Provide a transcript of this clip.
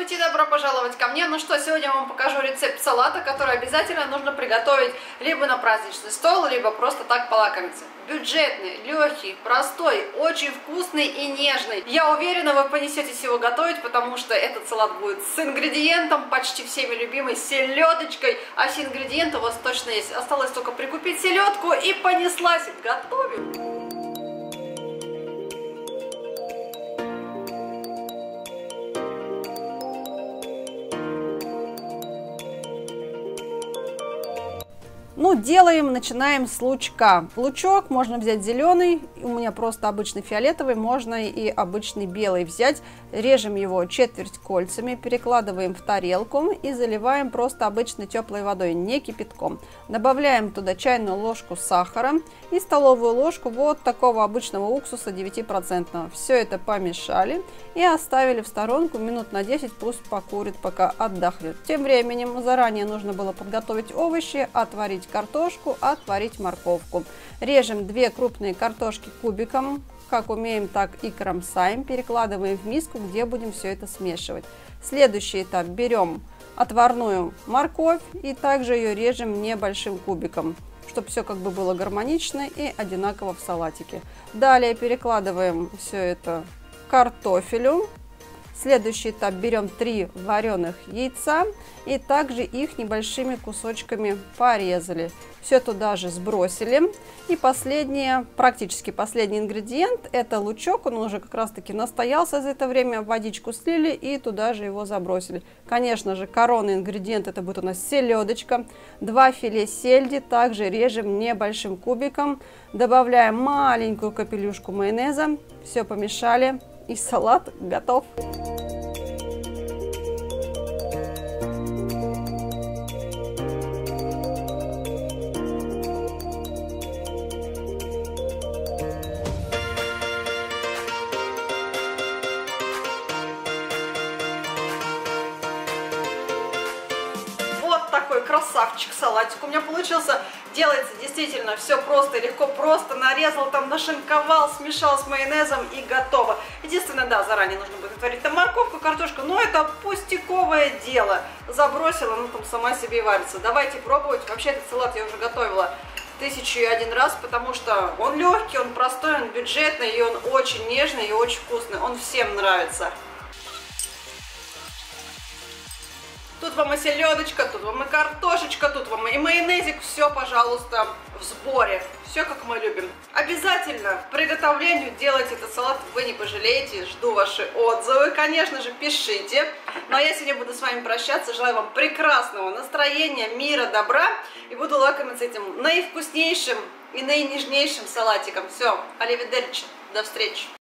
Здравствуйте, добро пожаловать ко мне. Ну что, сегодня я вам покажу рецепт салата, который обязательно нужно приготовить либо на праздничный стол, либо просто так полакомиться. Бюджетный, легкий, простой, очень вкусный и нежный. Я уверена, вы понесетесь его готовить, потому что этот салат будет с ингредиентом, почти всеми любимой селедочкой. А все ингредиенты у вас точно есть. Осталось только прикупить селедку и понеслась. Готовим! Ну, делаем, начинаем с лучка. Лучок можно взять зеленый, у меня просто обычный фиолетовый, можно и обычный белый взять. Режем его четверть кольцами, перекладываем в тарелку и заливаем просто обычной теплой водой, не кипятком. Добавляем туда чайную ложку сахара и столовую ложку вот такого обычного уксуса 9%. Все это помешали и оставили в сторонку минут на 10, пусть покурит, пока отдохнет. Тем временем заранее нужно было подготовить овощи, отварить картошку, отварить морковку. Режем две крупные картошки кубиком, как умеем, так и кромсаем, перекладываем в миску, где будем все это смешивать. Следующий этап берем отварную морковь и также ее режем небольшим кубиком чтобы все как бы было гармонично и одинаково в салатике. Далее перекладываем все это картофелю. Следующий этап берем 3 вареных яйца и также их небольшими кусочками порезали. Все туда же сбросили. И последнее, практически последний ингредиент, это лучок. Он уже как раз таки настоялся за это время. Водичку слили и туда же его забросили. Конечно же, коронный ингредиент это будет у нас селедочка. Два филе сельди также режем небольшим кубиком. Добавляем маленькую капелюшку майонеза. Все помешали и салат готов. Такой красавчик салатик у меня получился. Делается действительно все просто легко. Просто нарезал, там нашинковал, смешал с майонезом и готово. Единственное, да, заранее нужно будет отварить там морковку, картошку, но это пустяковое дело. Забросила, ну там сама себе и варится. Давайте пробовать. Вообще этот салат я уже готовила тысячу и один раз, потому что он легкий, он простой, он бюджетный, и он очень нежный и очень вкусный. Он всем нравится. Тут вам и селедочка, тут вам и картошечка, тут вам и майонезик. Все, пожалуйста, в сборе. Все, как мы любим. Обязательно приготовлению делайте этот салат, вы не пожалеете. Жду ваши отзывы. Конечно же, пишите. Ну а я сегодня буду с вами прощаться. Желаю вам прекрасного настроения, мира, добра. И буду лакомиться этим наивкуснейшим и наинежнейшим салатиком. Все, аливидерчи. До встречи.